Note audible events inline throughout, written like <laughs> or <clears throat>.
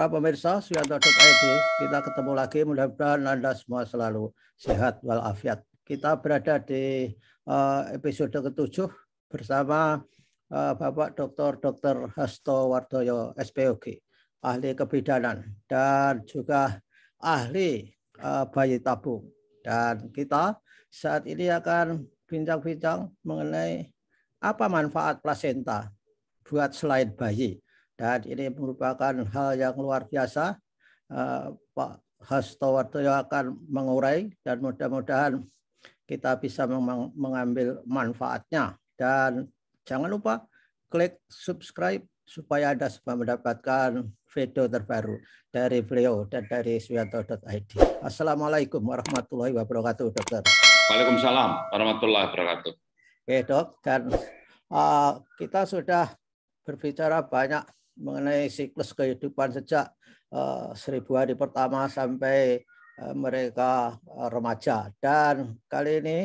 para pemirsa Suyanto.id, kita ketemu lagi mudah-mudahan Anda semua selalu sehat walafiat. Kita berada di uh, episode ketujuh bersama uh, Bapak Dr. Dr. Hasto Wardoyo SPOG, ahli kebidanan dan juga ahli uh, bayi tabung. Dan kita saat ini akan bincang-bincang mengenai apa manfaat plasenta buat selain bayi dan ini merupakan hal yang luar biasa. Uh, Pak Hasto Wardoyo akan mengurai dan mudah-mudahan kita bisa mengambil manfaatnya. Dan jangan lupa klik subscribe supaya Anda semua mendapatkan video terbaru dari beliau dan dari suyanto.id. Assalamualaikum warahmatullahi wabarakatuh, dokter. Waalaikumsalam warahmatullahi wabarakatuh. Oke, dok. Dan uh, kita sudah berbicara banyak mengenai siklus kehidupan sejak uh, seribu hari pertama sampai uh, mereka uh, remaja. Dan kali ini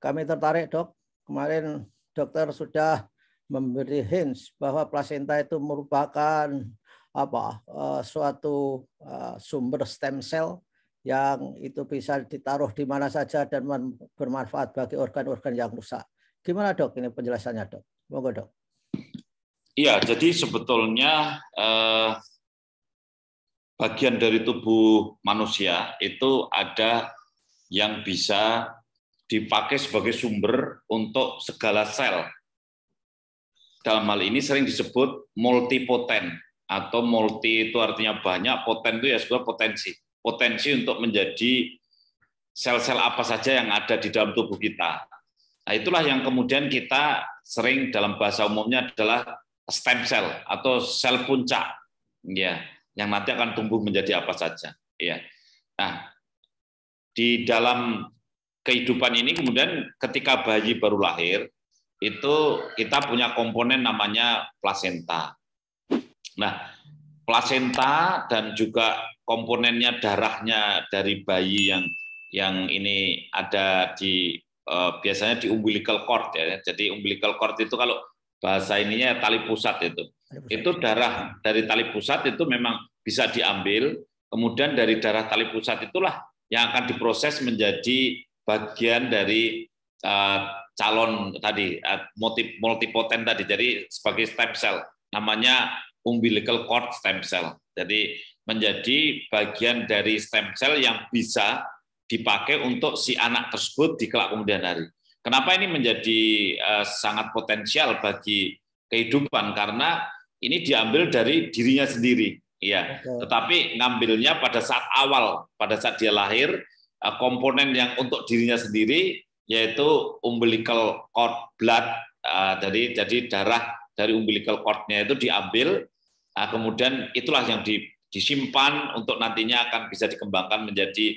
kami tertarik dok, kemarin dokter sudah memberi hints bahwa plasenta itu merupakan apa uh, suatu uh, sumber stem cell yang itu bisa ditaruh di mana saja dan bermanfaat bagi organ-organ yang rusak. Gimana dok ini penjelasannya dok? Monggo dok. Iya, jadi sebetulnya eh, bagian dari tubuh manusia itu ada yang bisa dipakai sebagai sumber untuk segala sel. Dalam hal ini sering disebut multipoten atau multi itu artinya banyak, poten itu ya sebuah potensi. Potensi untuk menjadi sel-sel apa saja yang ada di dalam tubuh kita. Nah, itulah yang kemudian kita sering dalam bahasa umumnya adalah stem cell atau sel puncak. Ya yang nanti akan tumbuh menjadi apa saja. Ya. Nah di dalam kehidupan ini kemudian ketika bayi baru lahir itu kita punya komponen namanya plasenta. Nah plasenta dan juga komponennya darahnya dari bayi yang yang ini ada di eh, biasanya di umbilical cord ya. Jadi umbilical cord itu kalau bahasa ininya tali pusat itu. Tali pusat. Itu darah dari tali pusat itu memang bisa diambil, kemudian dari darah tali pusat itulah yang akan diproses menjadi bagian dari uh, calon tadi uh, multipoten tadi. Jadi sebagai stem cell namanya umbilical cord stem cell. Jadi menjadi bagian dari stem cell yang bisa dipakai untuk si anak tersebut di kelak kemudian hari. Kenapa ini menjadi uh, sangat potensial bagi kehidupan? Karena ini diambil dari dirinya sendiri, ya. Tetapi ngambilnya pada saat awal, pada saat dia lahir, uh, komponen yang untuk dirinya sendiri yaitu umbilical cord blood, uh, jadi jadi darah dari umbilical cord-nya itu diambil, uh, kemudian itulah yang di, disimpan untuk nantinya akan bisa dikembangkan menjadi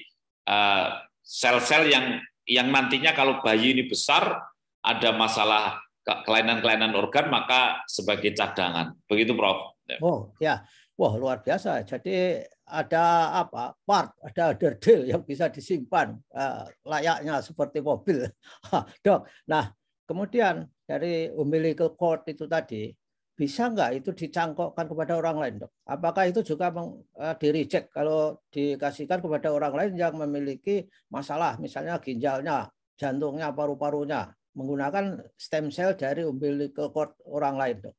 sel-sel yang yang nantinya kalau bayi ini besar ada masalah kelainan-kelainan organ maka sebagai cadangan. Begitu Prof. Oh, ya. Wah, luar biasa. Jadi ada apa? Part, ada derdil yang bisa disimpan uh, layaknya seperti mobil. <laughs> Dok. Nah, kemudian dari umbilical cord itu tadi bisa nggak itu dicangkokkan kepada orang lain, dok? Apakah itu juga meng, uh, di reject kalau dikasihkan kepada orang lain yang memiliki masalah, misalnya ginjalnya, jantungnya, paru-parunya, menggunakan stem cell dari umbilical cord orang lain, dok?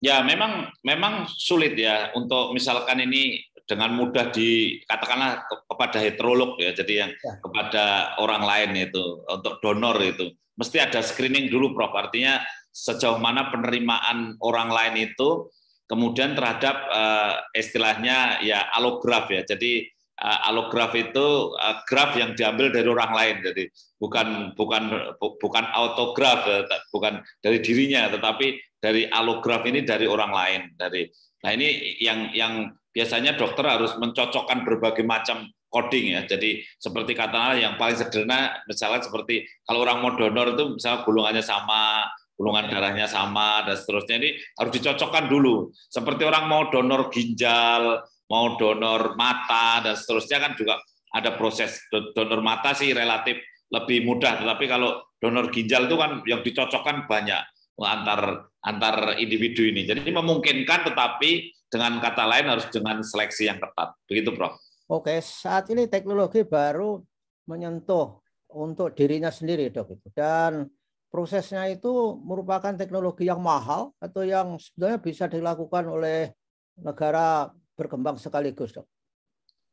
Ya, memang memang sulit ya untuk misalkan ini dengan mudah dikatakanlah kepada heterolog ya, jadi yang ya. kepada orang lain itu untuk donor itu mesti ada screening dulu, Prof. Artinya sejauh mana penerimaan orang lain itu kemudian terhadap uh, istilahnya ya alograf ya. Jadi uh, alograf itu uh, graf yang diambil dari orang lain. Jadi bukan bukan bukan autograf bukan dari dirinya tetapi dari alograf ini dari orang lain dari Nah, ini yang yang biasanya dokter harus mencocokkan berbagai macam coding ya. Jadi seperti katakanlah yang paling sederhana misalnya seperti kalau orang mau donor itu misalnya golongannya sama, golongan darahnya sama dan seterusnya ini harus dicocokkan dulu. Seperti orang mau donor ginjal, mau donor mata dan seterusnya kan juga ada proses donor mata sih relatif lebih mudah, tetapi kalau donor ginjal itu kan yang dicocokkan banyak antar antar individu ini. Jadi memungkinkan tetapi dengan kata lain harus dengan seleksi yang ketat. Begitu, Prof. Oke, saat ini teknologi baru menyentuh untuk dirinya sendiri, Dok. Dan prosesnya itu merupakan teknologi yang mahal atau yang sebenarnya bisa dilakukan oleh negara berkembang sekaligus, Dok.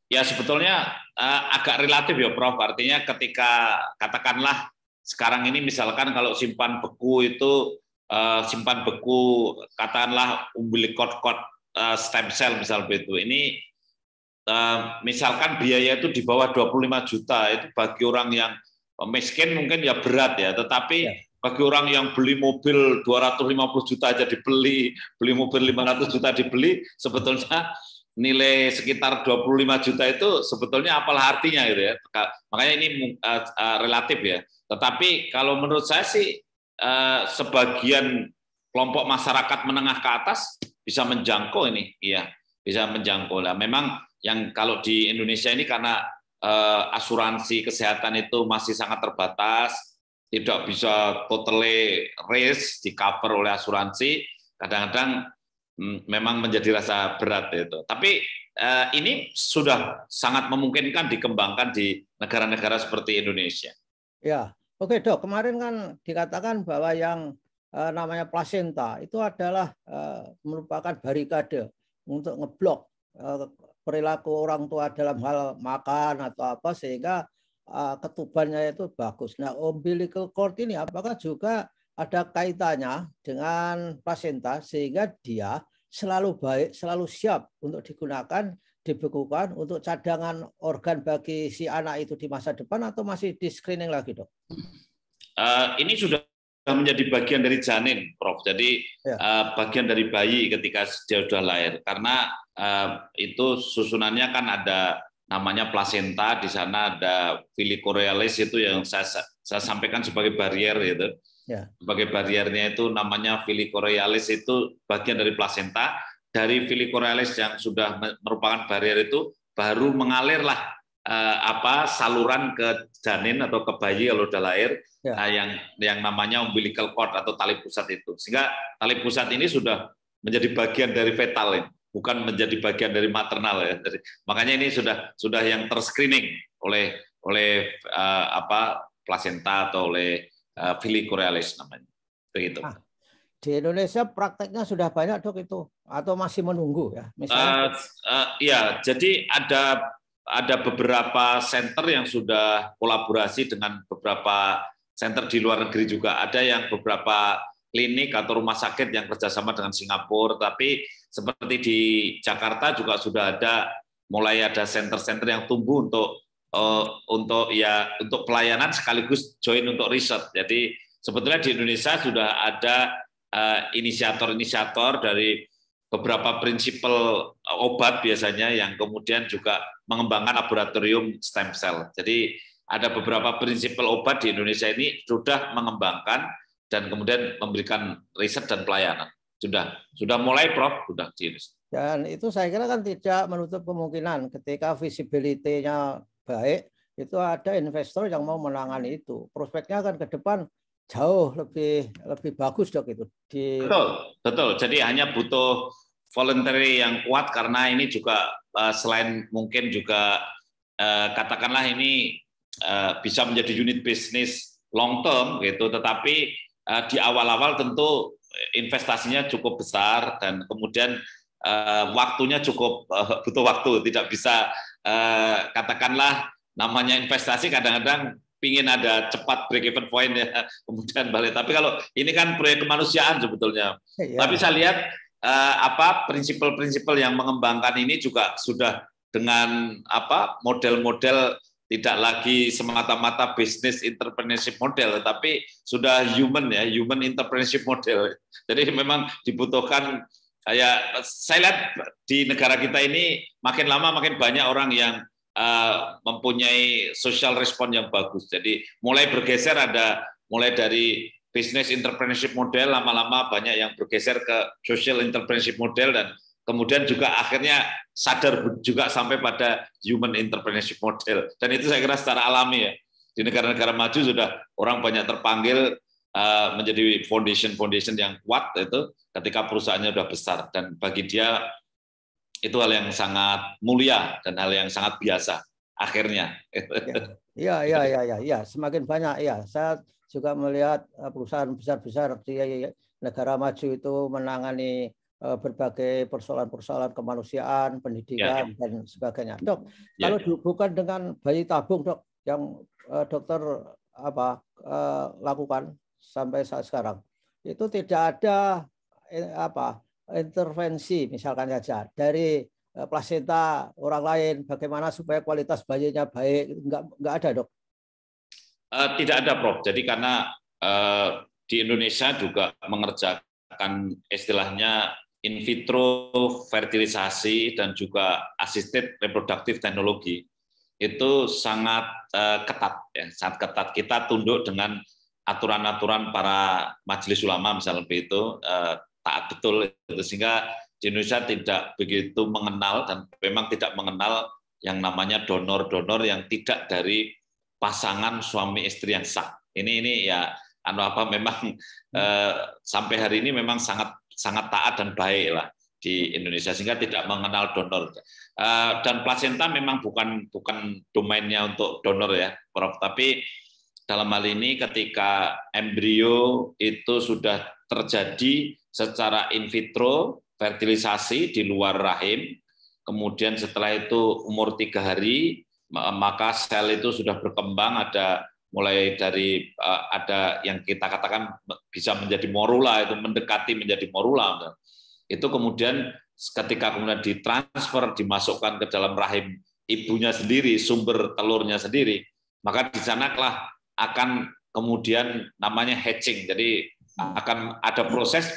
Ya, sebetulnya uh, agak relatif ya, Prof. Artinya ketika katakanlah sekarang ini misalkan kalau simpan beku itu uh, simpan beku katakanlah umbilical cord uh, stem cell misal begitu. Ini uh, misalkan biaya itu di bawah 25 juta itu bagi orang yang miskin mungkin ya berat ya, tetapi ya. Bagi orang yang beli mobil 250 juta aja dibeli, beli mobil 500 juta dibeli, sebetulnya nilai sekitar 25 juta itu sebetulnya apalah artinya gitu ya. Makanya ini uh, uh, relatif ya. Tetapi kalau menurut saya sih uh, sebagian kelompok masyarakat menengah ke atas bisa menjangkau ini, iya, bisa menjangkau lah. Memang yang kalau di Indonesia ini karena asuransi kesehatan itu masih sangat terbatas, tidak bisa totally raise di cover oleh asuransi, kadang-kadang mm, memang menjadi rasa berat itu. Tapi uh, ini sudah sangat memungkinkan dikembangkan di negara-negara seperti Indonesia. Ya, oke dok. Kemarin kan dikatakan bahwa yang uh, namanya plasenta itu adalah uh, merupakan barikade untuk ngeblok perilaku orang tua dalam hal makan atau apa sehingga uh, ketubannya itu bagus. Nah, umbilical cord ini apakah juga ada kaitannya dengan placenta sehingga dia selalu baik, selalu siap untuk digunakan, dibekukan untuk cadangan organ bagi si anak itu di masa depan atau masih di screening lagi, dok? Uh, ini sudah menjadi bagian dari janin, Prof. Jadi ya. uh, bagian dari bayi ketika dia sudah lahir. Karena uh, itu susunannya kan ada namanya plasenta, di sana ada filicorealis itu yang saya saya sampaikan sebagai barrier gitu. Ya. Sebagai barriernya itu namanya filicorealis itu bagian dari plasenta. Dari filicorealis yang sudah merupakan barrier itu baru mengalirlah uh, apa saluran ke janin atau ke bayi kalau udah lahir ya. uh, yang yang namanya umbilical cord atau tali pusat itu. Sehingga tali pusat ini sudah menjadi bagian dari fetal ini, bukan menjadi bagian dari maternal ya. Jadi, makanya ini sudah sudah yang terscreening oleh oleh uh, apa placenta atau oleh uh, namanya. Begitu. Ah di Indonesia prakteknya sudah banyak dok itu atau masih menunggu ya misalnya uh, uh, ya jadi ada ada beberapa center yang sudah kolaborasi dengan beberapa center di luar negeri juga. Ada yang beberapa klinik atau rumah sakit yang kerjasama dengan Singapura. Tapi seperti di Jakarta juga sudah ada mulai ada center-center yang tumbuh untuk uh, untuk ya untuk pelayanan sekaligus join untuk riset. Jadi sebetulnya di Indonesia sudah ada uh, inisiator-inisiator dari beberapa prinsipal obat biasanya yang kemudian juga mengembangkan laboratorium stem cell. Jadi ada beberapa prinsipal obat di Indonesia ini sudah mengembangkan dan kemudian memberikan riset dan pelayanan. Sudah sudah mulai Prof, sudah Indonesia. Dan itu saya kira kan tidak menutup kemungkinan ketika visibility-nya baik, itu ada investor yang mau menangani itu. Prospeknya kan ke depan jauh lebih lebih bagus dok itu. Di... Betul, betul. Jadi hanya butuh voluntary yang kuat karena ini juga uh, selain mungkin juga uh, katakanlah ini uh, bisa menjadi unit bisnis long term gitu, tetapi di awal-awal tentu investasinya cukup besar dan kemudian uh, waktunya cukup uh, butuh waktu, tidak bisa uh, katakanlah namanya investasi kadang-kadang pingin ada cepat break even point ya <laughs> kemudian balik. Tapi kalau ini kan proyek kemanusiaan sebetulnya. Ya. Tapi saya lihat eh, apa prinsipal-prinsipal yang mengembangkan ini juga sudah dengan apa model-model tidak lagi semata-mata bisnis entrepreneurship model, tapi sudah human ya, human entrepreneurship model. <laughs> Jadi memang dibutuhkan ya saya lihat di negara kita ini makin lama makin banyak orang yang uh, mempunyai social respon yang bagus. Jadi mulai bergeser ada mulai dari business entrepreneurship model lama-lama banyak yang bergeser ke social entrepreneurship model dan kemudian juga akhirnya sadar juga sampai pada human entrepreneurship model dan itu saya kira secara alami ya di negara-negara maju sudah orang banyak terpanggil uh, menjadi foundation foundation yang kuat itu ketika perusahaannya sudah besar dan bagi dia itu hal yang sangat mulia dan hal yang sangat biasa akhirnya. Iya, iya, iya, iya, ya. semakin banyak ya. Saya juga melihat eh, perusahaan besar-besar di negara maju itu menangani eh, berbagai persoalan-persoalan kemanusiaan, pendidikan ya, ya. dan sebagainya. Dok, ya, kalau ya. bukan dengan bayi tabung, dok, yang uh, dokter apa uh, lakukan sampai saat sekarang, itu tidak ada apa intervensi misalkan saja dari Eh, plasenta orang lain, bagaimana supaya kualitas bayinya baik, enggak enggak ada dok? Uh, tidak ada Prof. Jadi karena uh, di Indonesia juga mengerjakan istilahnya in vitro fertilisasi dan juga assisted reproductive teknologi itu sangat uh, ketat ya, sangat ketat. Kita tunduk dengan aturan-aturan para majelis ulama misalnya itu uh, taat betul itu sehingga di Indonesia tidak begitu mengenal dan memang tidak mengenal yang namanya donor-donor yang tidak dari pasangan suami istri yang sah. Ini ini ya anu apa memang eh, sampai hari ini memang sangat sangat taat dan baik lah di Indonesia sehingga tidak mengenal donor. Eh, dan plasenta memang bukan bukan domainnya untuk donor ya, Prof. Tapi dalam hal ini ketika embrio itu sudah terjadi secara in vitro fertilisasi di luar rahim, kemudian setelah itu umur tiga hari, maka sel itu sudah berkembang, ada mulai dari eh, ada yang kita katakan bisa menjadi morula, itu mendekati menjadi morula. Itu kemudian ketika kemudian ditransfer, dimasukkan ke dalam rahim ibunya sendiri, sumber telurnya sendiri, maka di sanalah akan kemudian namanya hatching. Jadi akan ada proses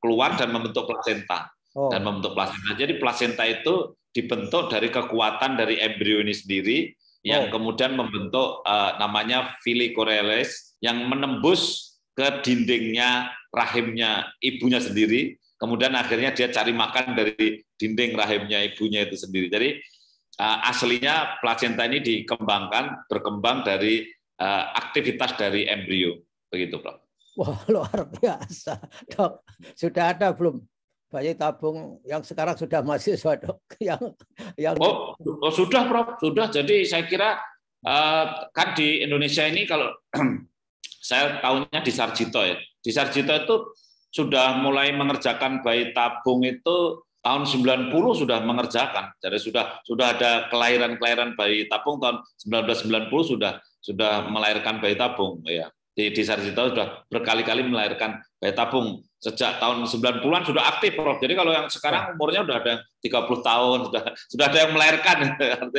keluar dan membentuk plasenta oh. dan membentuk plasenta. Jadi plasenta itu dibentuk dari kekuatan dari embrio ini sendiri yang oh. kemudian membentuk uh, namanya filicoreles yang menembus ke dindingnya rahimnya ibunya sendiri. Kemudian akhirnya dia cari makan dari dinding rahimnya ibunya itu sendiri. Jadi uh, aslinya plasenta ini dikembangkan berkembang dari uh, aktivitas dari embrio begitu, Prof. Wah, luar biasa. Dok, sudah ada belum bayi tabung yang sekarang sudah mahasiswa, <laughs> Dok? Yang yang Oh, oh sudah, Prof. Sudah. Jadi saya kira uh, kan di Indonesia ini kalau <clears throat> saya tahunya di Sarjito ya. Di Sarjito itu sudah mulai mengerjakan bayi tabung itu tahun 90 sudah mengerjakan. Jadi sudah sudah ada kelahiran-kelahiran bayi tabung tahun 1990 sudah sudah melahirkan bayi tabung ya di, di Sarjito sudah berkali-kali melahirkan bayi tabung sejak tahun 90-an sudah aktif Prof. Jadi kalau yang sekarang umurnya sudah ada 30 tahun, sudah sudah ada yang melahirkan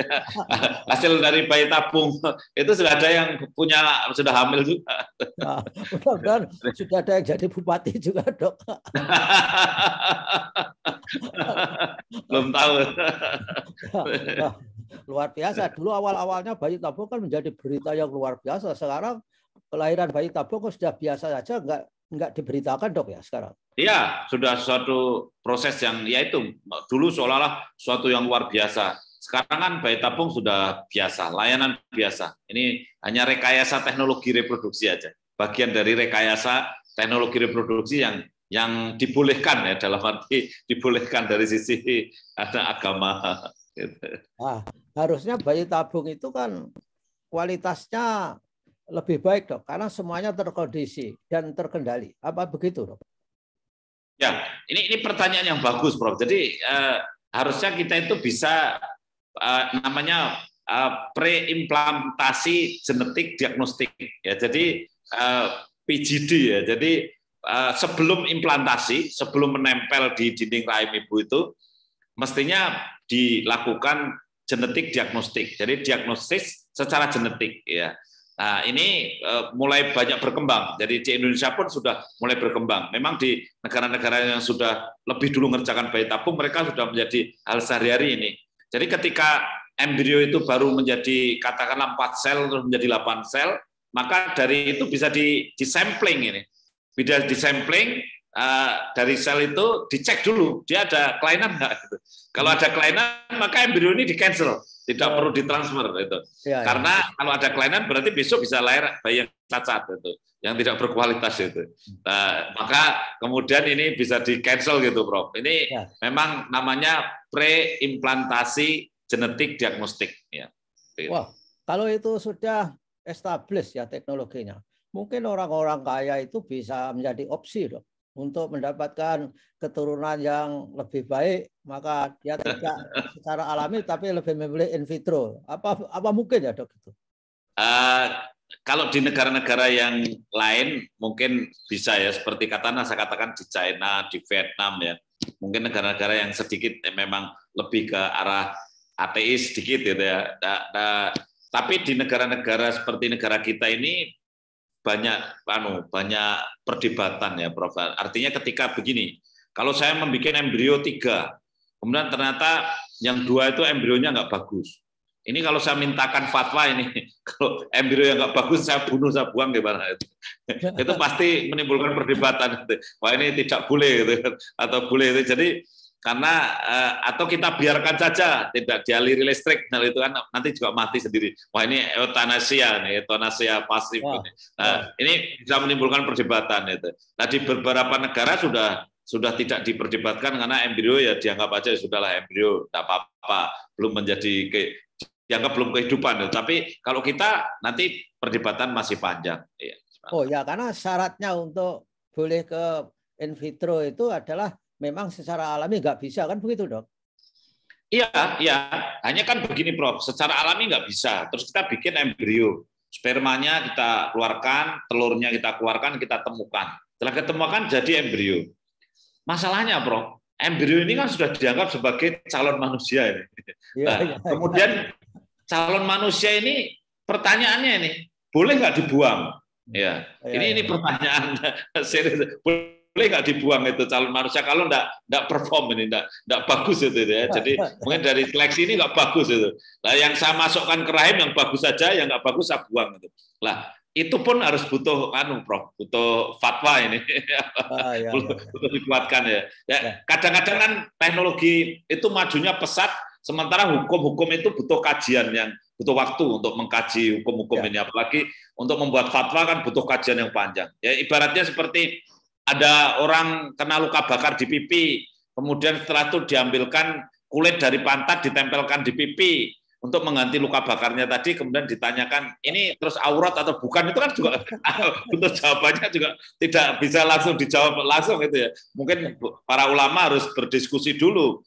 <laughs> hasil dari bayi tabung itu sudah ada yang punya sudah hamil juga. Nah, mudah sudah ada yang jadi bupati juga, Dok. Belum tahu. Nah, luar biasa. Dulu awal-awalnya bayi tabung kan menjadi berita yang luar biasa. Sekarang kelahiran bayi tabung kok sudah biasa saja nggak nggak diberitakan dok ya sekarang? Iya, sudah suatu proses yang ya itu dulu seolah-olah suatu yang luar biasa. Sekarang kan bayi tabung sudah biasa, layanan biasa. Ini hanya rekayasa teknologi reproduksi aja. Bagian dari rekayasa teknologi reproduksi yang yang dibolehkan ya dalam arti dibolehkan dari sisi ada agama. Nah, harusnya bayi tabung itu kan kualitasnya lebih baik dok karena semuanya terkondisi dan terkendali. Apa begitu dok? Ya ini ini pertanyaan yang bagus prof. Jadi eh, harusnya kita itu bisa eh, namanya eh, preimplantasi genetik diagnostik. Ya jadi eh, PGD ya. Jadi eh, sebelum implantasi sebelum menempel di dinding rahim ibu itu mestinya dilakukan genetik diagnostik. Jadi diagnosis secara genetik ya Nah, ini eh, mulai banyak berkembang. Jadi di Indonesia pun sudah mulai berkembang. Memang di negara-negara yang sudah lebih dulu mengerjakan bayi tabung, mereka sudah menjadi hal sehari-hari ini. Jadi ketika embrio itu baru menjadi katakanlah 4 sel terus menjadi 8 sel, maka dari itu bisa di, di sampling ini. Bisa di sampling uh, dari sel itu dicek dulu dia ada kelainan enggak gitu. Kalau ada kelainan maka embrio ini di cancel tidak oh. perlu ditransfer itu. Ya, Karena ya. kalau ada kelainan berarti besok bisa lahir bayi yang cacat itu, yang tidak berkualitas itu. Nah, maka kemudian ini bisa di cancel gitu, Prof. Ini ya. memang namanya preimplantasi genetik diagnostik ya. Wah, kalau itu sudah established ya teknologinya, mungkin orang-orang kaya itu bisa menjadi opsi dong untuk mendapatkan keturunan yang lebih baik, maka dia tidak <laughs> secara alami tapi lebih memilih in vitro. Apa apa mungkin ya dok itu? Uh, kalau di negara-negara yang lain mungkin bisa ya seperti kata saya katakan di China, di Vietnam ya. Mungkin negara-negara yang sedikit eh, memang lebih ke arah ateis sedikit gitu ya. Nah, nah, tapi di negara-negara seperti negara kita ini banyak anu banyak perdebatan ya Prof. Artinya ketika begini, kalau saya membuat embrio tiga, kemudian ternyata yang dua itu embrionya nggak bagus. Ini kalau saya mintakan fatwa ini, <laughs> kalau embrio yang nggak bagus saya bunuh, saya buang gimana itu? itu pasti menimbulkan perdebatan. Wah ini tidak boleh gitu, atau boleh itu. Jadi karena uh, atau kita biarkan saja tidak dialiri listrik nah itu kan nanti juga mati sendiri wah ini eutanasia nih eutanasia pasif wah, ini. nah wah. ini bisa menimbulkan perdebatan itu nah di beberapa negara sudah sudah tidak diperdebatkan karena embrio ya dianggap aja sudahlah embrio tidak apa-apa belum menjadi ke, dianggap belum kehidupan tapi kalau kita nanti perdebatan masih panjang ya. oh ya karena syaratnya untuk boleh ke in vitro itu adalah memang secara alami nggak bisa kan begitu dok? Iya, iya. Hanya kan begini Prof, secara alami nggak bisa. Terus kita bikin embrio, spermanya kita keluarkan, telurnya kita keluarkan, kita temukan. Setelah ketemukan jadi embrio. Masalahnya Prof, embrio ini kan sudah dianggap sebagai calon manusia ini. Ya, nah, ya, kemudian calon manusia ini pertanyaannya ini boleh nggak dibuang? Ya, ya ini ya. ini pertanyaan <laughs> serius boleh nggak dibuang itu calon manusia. Kalau nggak nggak perform ini nggak nggak bagus itu ya. Jadi mungkin dari seleksi ini nggak bagus itu. Nah yang saya masukkan ke rahim yang bagus saja yang nggak bagus saya buang itu. Lah itu pun harus butuh anu prof butuh fatwa ini. Ah, ya, ya. butuh dikuatkan ya. ya ya. kadang-kadang kan teknologi itu majunya pesat sementara hukum-hukum itu butuh kajian yang butuh waktu untuk mengkaji hukum-hukum ya. ini. Apalagi untuk membuat fatwa kan butuh kajian yang panjang. Ya ibaratnya seperti ada orang kena luka bakar di pipi, kemudian setelah itu diambilkan kulit dari pantat ditempelkan di pipi untuk mengganti luka bakarnya tadi, kemudian ditanyakan ini terus aurat atau bukan itu kan juga <laughs> untuk jawabannya juga tidak bisa langsung dijawab langsung itu ya. Mungkin para ulama harus berdiskusi dulu.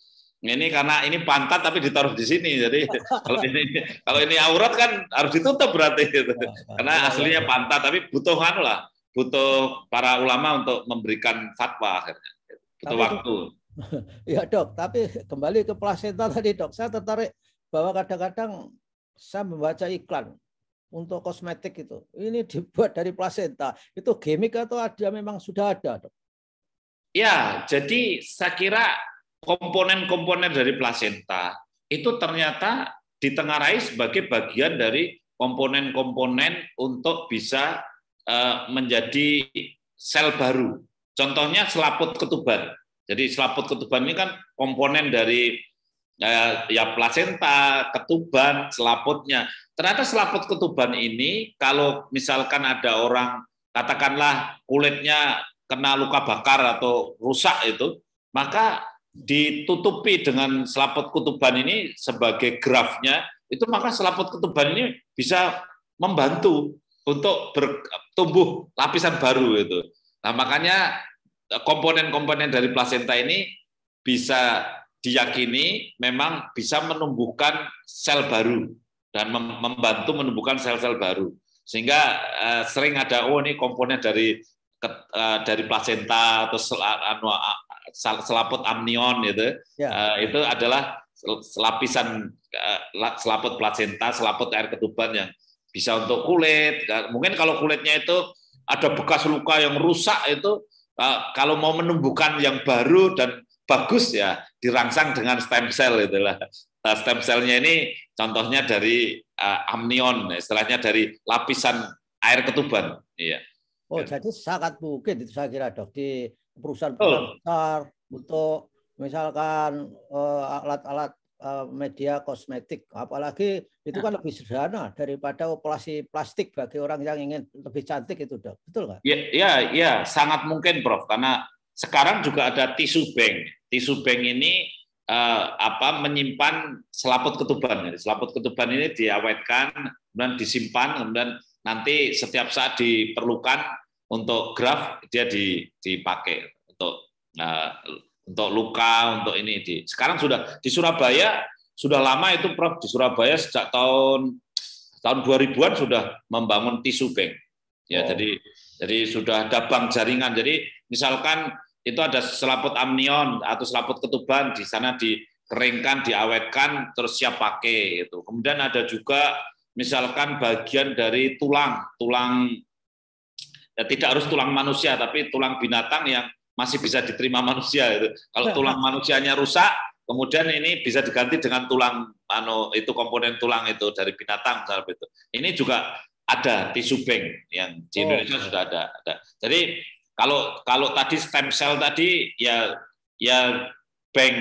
Ini karena ini pantat tapi ditaruh di sini. Jadi <laughs> kalau ini kalau ini aurat kan harus ditutup berarti gitu. Karena aslinya pantat tapi butuh lah butuh para ulama untuk memberikan fatwa akhirnya. Butuh tapi waktu. <laughs> Ya dok, tapi kembali ke plasenta tadi dok, saya tertarik bahwa kadang-kadang saya membaca iklan untuk kosmetik itu. Ini dibuat dari plasenta. Itu gimmick atau ada memang sudah ada dok? Ya, jadi saya kira komponen-komponen dari plasenta itu ternyata ditengarai sebagai bagian dari komponen-komponen untuk bisa menjadi sel baru. Contohnya selaput ketuban. Jadi selaput ketuban ini kan komponen dari eh, ya plasenta, ketuban, selaputnya. Ternyata selaput ketuban ini kalau misalkan ada orang katakanlah kulitnya kena luka bakar atau rusak itu, maka ditutupi dengan selaput ketuban ini sebagai grafnya, itu maka selaput ketuban ini bisa membantu untuk bertumbuh lapisan baru itu. Nah, makanya eh, komponen-komponen dari plasenta ini bisa diyakini memang bisa menumbuhkan sel baru dan membantu menumbuhkan sel-sel baru. Sehingga eh, sering ada oh ini komponen dari eh, dari plasenta atau anu, selaput amnion itu. Ya. itu adalah lapisan selaput plasenta, selaput air ketuban yang bisa untuk kulit. Mungkin kalau kulitnya itu ada bekas luka yang rusak itu kalau mau menumbuhkan yang baru dan bagus ya dirangsang dengan stem cell itulah. Nah, stem cellnya ini contohnya dari amnion, istilahnya dari lapisan air ketuban. Iya. Oh, jadi sangat mungkin itu saya kira dok di perusahaan-perusahaan besar untuk misalkan eh, alat-alat uh, media kosmetik. Apalagi itu kan lebih sederhana daripada operasi plastik bagi orang yang ingin lebih cantik itu, dok. Betul nggak? Ya, ya, ya, sangat mungkin, Prof. Karena sekarang juga ada tisu bank. Tisu bank ini uh, apa menyimpan selaput ketuban. Selaput ketuban ini diawetkan, kemudian disimpan, kemudian nanti setiap saat diperlukan untuk graf dia dipakai untuk uh, untuk luka, untuk ini di. Sekarang sudah di Surabaya sudah lama itu Prof di Surabaya sejak tahun tahun 2000-an sudah membangun tisu bank. Ya, oh. jadi jadi sudah ada bank jaringan. Jadi misalkan itu ada selaput amnion atau selaput ketuban di sana dikeringkan, diawetkan terus siap pakai itu. Kemudian ada juga misalkan bagian dari tulang, tulang ya tidak harus tulang manusia tapi tulang binatang yang masih bisa diterima manusia itu. Kalau tulang manusianya rusak, kemudian ini bisa diganti dengan tulang anu itu komponen tulang itu dari binatang misalnya itu. Ini juga ada tisu bank yang di oh. Indonesia sudah ada. ada. Jadi kalau kalau tadi stem cell tadi ya ya bank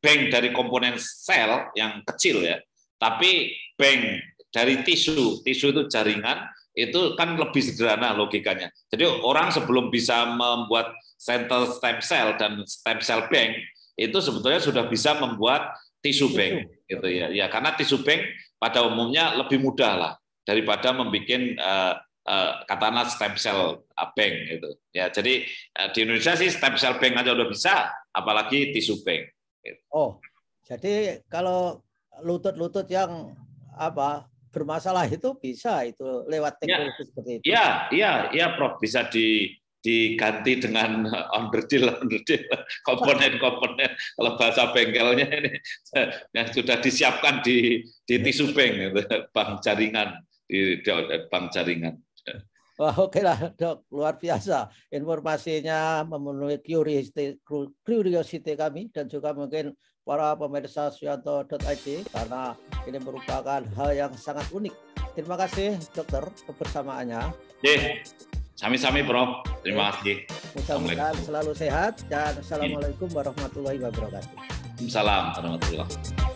bank dari komponen sel yang kecil ya. Tapi bank dari tisu, tisu itu jaringan itu kan lebih sederhana logikanya. Jadi orang sebelum bisa membuat center stem cell dan stem cell bank itu sebetulnya sudah bisa membuat tisu bank gitu ya. Ya karena tisu bank pada umumnya lebih mudah lah daripada membuat uh, uh, katakanlah stem cell bank gitu. Ya jadi uh, di Indonesia sih stem cell bank aja udah bisa, apalagi tisu bank. Gitu. Oh, jadi kalau lutut-lutut yang apa bermasalah itu bisa itu lewat ya. teknologi ya, seperti itu. Iya, iya, iya, Prof. Bisa di diganti dengan <laughs> onderdil onderdil komponen-komponen kalau bahasa bengkelnya ini <laughs> yang sudah disiapkan di di tisu bank itu <laughs> bank jaringan di, di bank jaringan. Wah, oke lah, dok, luar biasa. Informasinya memenuhi curiosity, curiosity kami dan juga mungkin para pemirsa suyanto.id karena ini merupakan hal yang sangat unik. Terima kasih, dokter, kebersamaannya. Yeah. Sami-sami, Bro. Terima kasih. Mudah-mudahan selalu sehat dan Assalamualaikum warahmatullahi wabarakatuh. Assalamualaikum warahmatullahi wabarakatuh.